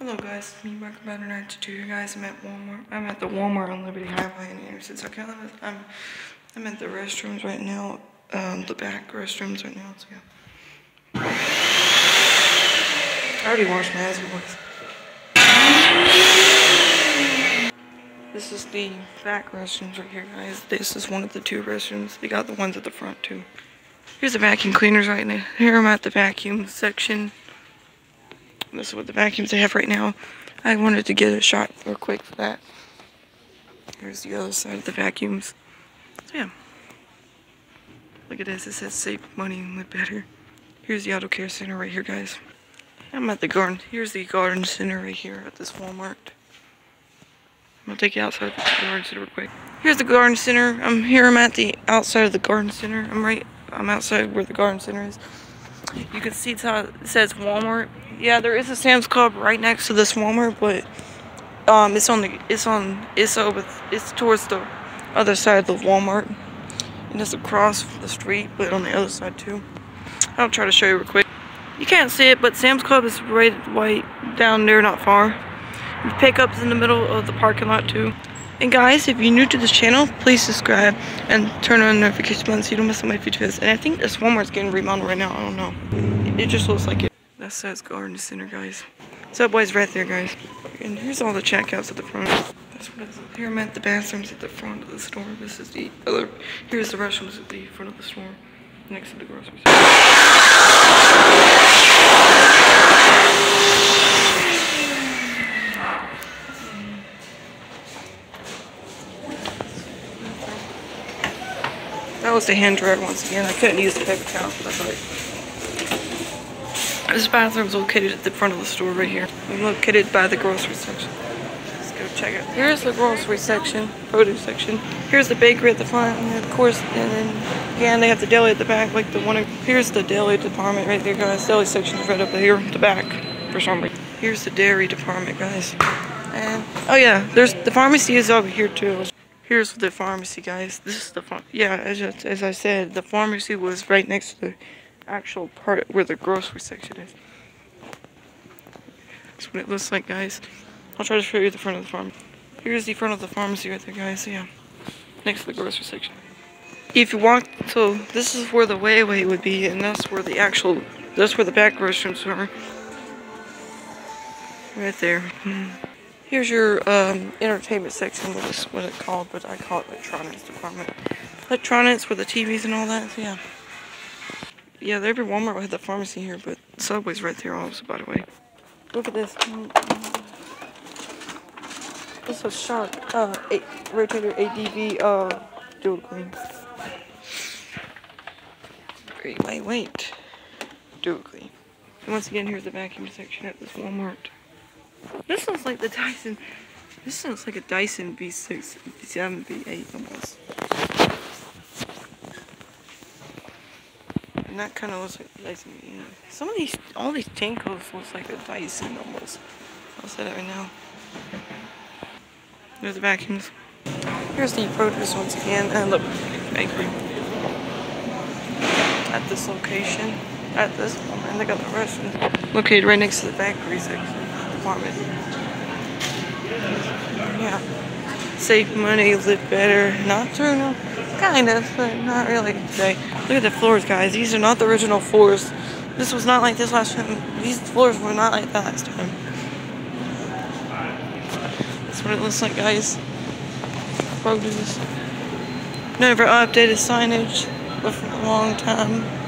Hello guys, me Mark about 92 here guys. I'm at Walmart. I'm at the Walmart on Liberty Highway in Anderson, South Carolina. I'm I'm at the restrooms right now. Um, the back restrooms right now. So yeah. I already washed my ass boys. This is the back restrooms right here, guys. This is one of the two restrooms. They got the ones at the front too. Here's the vacuum cleaners right now. Here I'm at the vacuum section. This is what the vacuums they have right now. I wanted to get a shot real quick for that. Here's the other side of the vacuums. So yeah. Look at this. It says save money and live better. Here's the auto care center right here, guys. I'm at the garden. Here's the garden center right here at this Walmart. I'm gonna take you outside the garden center real quick. Here's the garden center. I'm here. I'm at the outside of the garden center. I'm right. I'm outside where the garden center is. You can see it says Walmart. Yeah, there is a Sam's Club right next to this Walmart, but um, it's on the it's on it's over it's towards the other side of the Walmart, and it's across the street, but on the other side too. I'll try to show you real quick. You can't see it, but Sam's Club is right right down there, not far. The pickup's in the middle of the parking lot too. And guys, if you're new to this channel, please subscribe and turn on the notification button so you don't miss my future videos. And I think this Walmart's getting remodeled right now. I don't know. It just looks like it. That says Garden Center, guys. Subway's right there, guys. And here's all the checkouts at the front. That's what it's. Here I'm at the bathrooms at the front of the store. This is the other. Here's the restrooms at the front of the store, next to the grocery. That was the hand dryer once again. I couldn't use the paper towel, but I thought. This bathroom's located at the front of the store right here. I'm located by the grocery section. Let's go check it. Here's the grocery section, produce section. Here's the bakery at the front, and of course, and then again they have the deli at the back, like the one. Here's the deli department right there, guys. Deli section's right up here, the back, for some reason. Here's the dairy department, guys. And oh yeah, there's the pharmacy is over here too. Here's the pharmacy, guys. This is the farm. Yeah, as, as I said, the pharmacy was right next to the actual part where the grocery section is. That's what it looks like, guys. I'll try to show you the front of the farm. Here's the front of the pharmacy right there, guys. Yeah, next to the grocery section. If you walk, so this is where the wayway would be, and that's where the actual, that's where the back restrooms are. Right there. Here's your um, entertainment section, what is what it's called, but I call it electronics department. Electronics with the TVs and all that, so yeah. Yeah, every Walmart have the pharmacy here, but Subway's right there also, by the way. Look at this. This is a Shark uh, eight, Rotator ADV uh, dual clean. Very lightweight. Dual clean. And once again, here's the vacuum section at this Walmart. This looks like the Dyson. This looks like a Dyson V6, V7, V8 almost. That kind of looks like a Dyson V8. Some of these, all these Tinecos looks like a Dyson almost. I'll say that right now. There's the vacuums. Here's the produce once again, and the bakery. At this location, at this oh moment, they got the restaurant located right next to the bakery section department. Yeah. Save money, live better. Not true, no. Kind of, but not really today. Look at the floors, guys. These are not the original floors. This was not like this last time. These floors were not like that last time. That's what it looks like, guys. Produce. Never updated signage for a long time.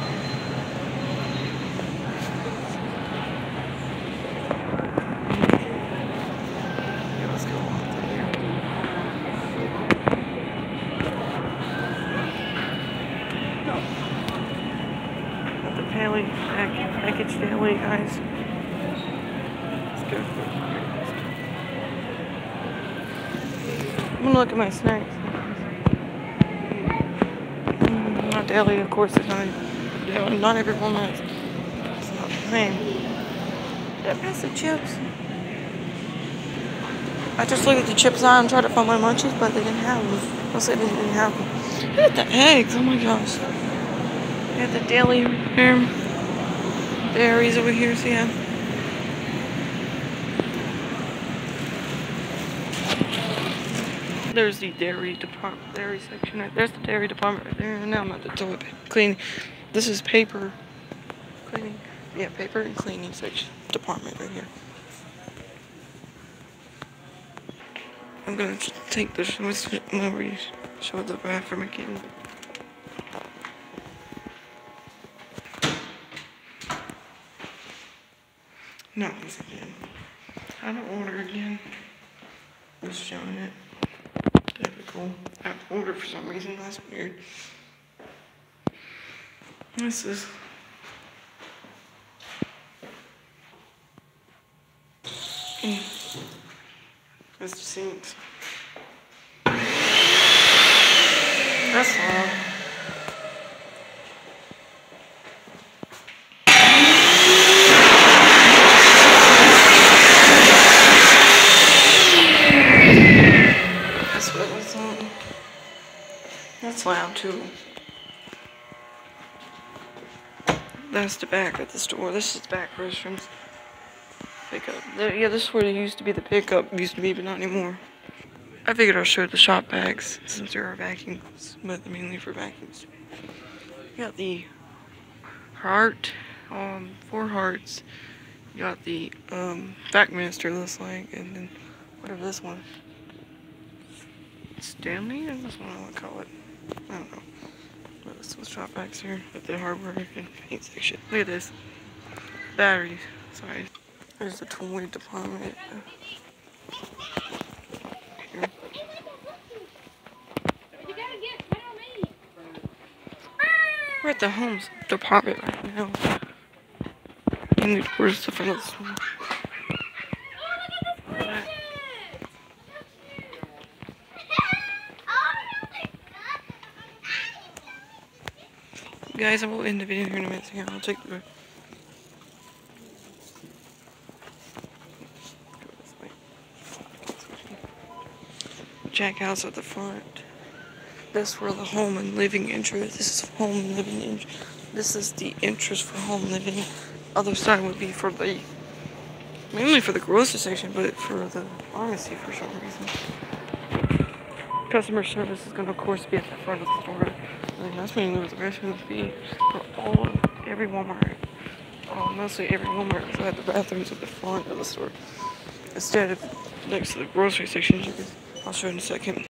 Daily, package daily, guys. Let's go. I'm gonna look at my snacks. Mm, not daily, of course, it's not. Daily. Not every one is. It's not the same. Did I pass the chips? I just looked at the chips on and tried to find my munchies, but they didn't have them. I said they didn't have them. Look at the eggs, oh my gosh. Look the daily repair berries over here, so yeah. There's the dairy department, dairy section. Right There's the dairy department right there. Now I'm at the toilet cleaning. This is paper cleaning. Yeah, paper and cleaning section department right here. I'm gonna take this. Let me show the bathroom again. No, this again. I don't order again. Just showing it. Typical. I have to order for some reason. That's weird. This is. Mm. The sinks. That's all. That's what was on. That's loud too. That's the back of the store. This is the back restrooms. Pickup. There, yeah, this is where it used to be the pickup. Used to be, but not anymore. I figured I'll show the shop vacs since there are vacuums, but mainly for vacuums. You got the Hart, um, four Harts. You got the um, Vacmaster looks like, and then whatever this one. Stanley? That's what I want to call it. I don't know. But this was shop vacs here at the hardware and paint section. Look at this. Batteries. Sorry. There's the toy department. We're at the homes department right now. And where's the front of the store? Guys, I will end the video here in a minute. Here, I'll take the. Go this way. Jack house at the front. That's where the home and living entrance. This is home and living. This is the entrance for home living. Other side would be for the mainly for the grocery section, but for the pharmacy for some reason. Customer service is gonna of course be at the front of the store. That's mainly where the restrooms be for all of every Walmart. Oh, mostly every Walmart i had the bathrooms at the front of the store. Instead of next to the grocery section, I'll show in a second.